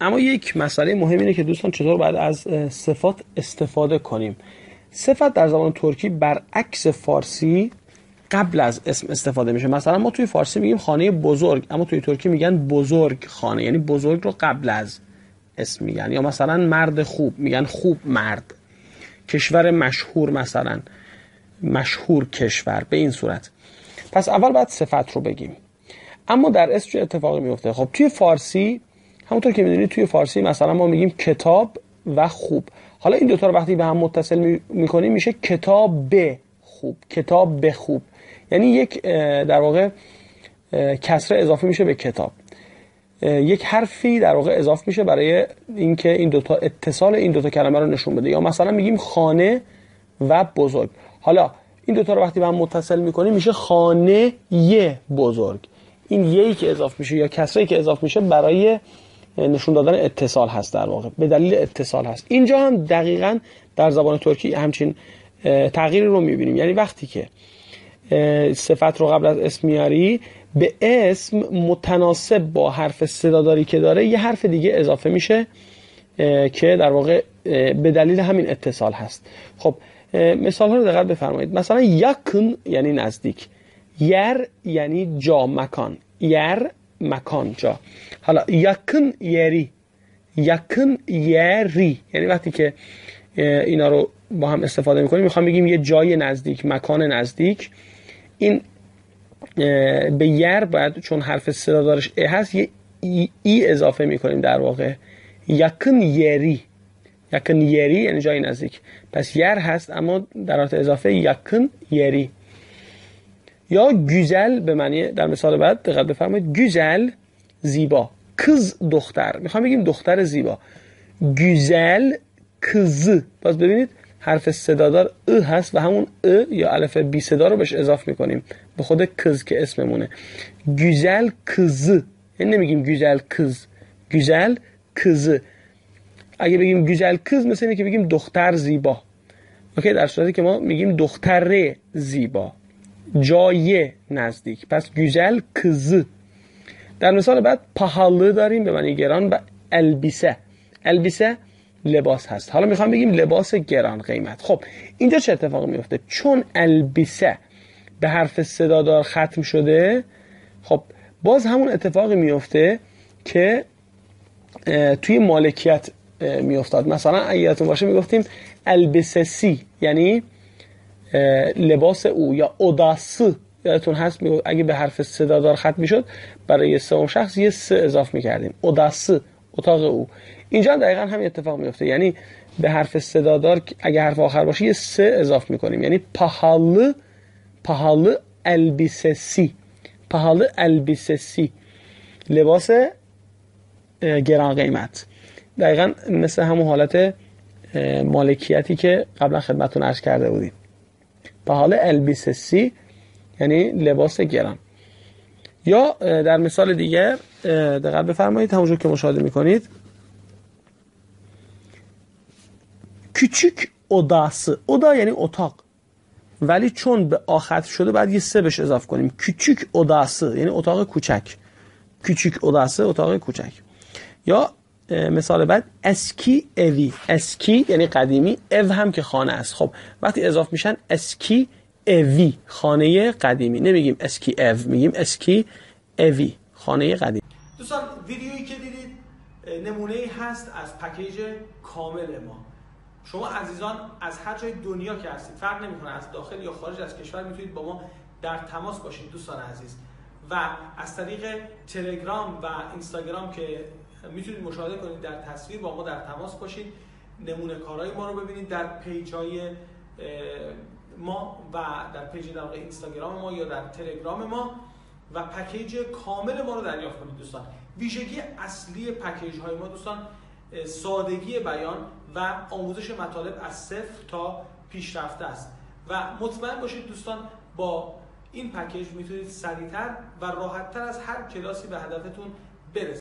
اما یک مسئله مهم اینه که دوستان چطور باید از صفات استفاده کنیم. صفت در زبان ترکی برعکس فارسی قبل از اسم استفاده میشه. مثلا ما توی فارسی میگیم خانه بزرگ اما توی ترکی میگن بزرگ خانه یعنی بزرگ رو قبل از اسم میگن. یا مثلا مرد خوب میگن خوب مرد. کشور مشهور مثلا مشهور کشور به این صورت. پس اول باید صفت رو بگیم. اما در اسم چه اتفاقی میفته؟ خب توی فارسی همونطور که می‌دونید توی فارسی مثلا ما میگیم کتاب و خوب. حالا این دوتا رو وقتی به هم متصل می‌کنیم میشه کتاب به خوب کتاب به خوب. یعنی یک در واقع کسره اضافه میشه به کتاب. یک حرفی در واقع اضافه میشه برای اینکه این دوتا اتصال این دوتا کلمه رو نشون بده. یا مثلا میگیم خانه و بزرگ. حالا این دوتا رو وقتی به هم متصل می‌کنیم میشه خانه یه بزرگ. این یهی که اضافه میشه یا کسری که اضافه میشه برای نشون دادن اتصال هست در واقع. به دلیل اتصال هست. اینجا هم دقیقا در زبان ترکی همچین تغییری رو می‌بینیم. یعنی وقتی که صفت رو قبل از اسم میاری به اسم متناسب با حرف صداداری که داره یه حرف دیگه اضافه میشه که در واقع به دلیل همین اتصال هست. خب مثال ها رو دقت بفرمایید. مثلا یکن یعنی نزدیک. یر یعنی جا مکان. یر مکان جا. حالا یکن یری یکن یری. یعنی وقتی که اینا رو با هم استفاده می‌کنیم می‌خوام بگیم یه جای نزدیک مکان نزدیک. این به یر باید چون حرف صدا دارش ا هست یه ای, ای اضافه می‌کنیم در واقع. یکن یری. یکن یری یعنی جای نزدیک. پس یر هست اما در حالت اضافه یکن یری. یا گوزل به معنی در مثال بعد دقت بفرمایید. گوزل زیبا. کز دختر. می‌خوام بگیم دختر زیبا. گوزل کز باز ببینید حرف صدادار ا هست و همون ا یا الف بی صدا رو بهش اضافه می‌کنیم. به خود کز که اسممونه. گوزل کز یعنی نمیگیم گوزل کز گوزل کز اگه بگیم گوزل کز مثل اینه که بگیم دختر زیبا. اوکی در صورتی که ما میگیم دختر زیبا. جای نزدیک. پس گوزل کز. در مثال بعد پهاله داریم به معنی گران و البیسه البیسه لباس هست. حالا می‌خوام بگیم لباس گران قیمت. خب اینجا چه اتفاقی میفته چون البیسه به حرف صدادار ختم شده خب باز همون اتفاقی میفته که توی مالکیت میافتاد. مثلا اگه یادتون باشه می‌گفتیم البسسی یعنی لباس او یا اوداس یادتون هست اگه به حرف صدادار ختم می‌شد برای سوم شخص یه سه اضافه می‌کردیم. اوداس اتاق او. اینجا دقیقا همین اتفاق میفته. یعنی به حرف صدادار اگه حرف آخر باشه یه سه اضافه می‌کنیم. یعنی پهاlı پهاlı elbisesi پهاlı elbisesi لباس گران قیمت. دقیقا مثل همون حالت مالکیتی که قبلا خدمتون عرض کرده بودیم. پهاlı elbisesi یعنی لباس گران یا در مثال دیگر دقت بفرمایید همونجور که مشاهده می‌کنید. küçük odası oda یعنی اتاق. ولی چون به آخر شده بعد یه سه بهش اضافه کنیم. küçük odası یعنی اتاق کوچک. küçük odası اتاق کوچک. یا مثال بعد اسکی اوی. اسکی یعنی قدیمی او هم که خانه است. خب وقتی اضافه میشن اسکی اوی خانه قدیمی. نمیگیم اسکی او میگیم اسکی اوی خانه قدیمی. دوستان ویدیویی که دیدید نمونه هست از پکیج کامل ما. شما عزیزان از هر جای دنیا که هستید فرق نمی‌کنه از داخل یا خارج از کشور می‌تونید با ما در تماس باشید دوستان عزیز. و از طریق تلگرام و اینستاگرام که می‌تونید مشاهده کنید در تصویر با ما در تماس باشید. نمونه کارهای ما رو ببینید در پیج های ما و در پیج در اینستاگرام ما یا در تلگرام ما و پکیج کامل ما رو دریافت کنید دوستان. ویژگی اصلی پکیج های ما دوستان سادگی بیان و آموزش مطالب از صفر تا پیشرفته است. و مطمئن باشید دوستان با این پکیج می‌تونید سریعتر و راحتتر از هر کلاسی به هدفتون برسید.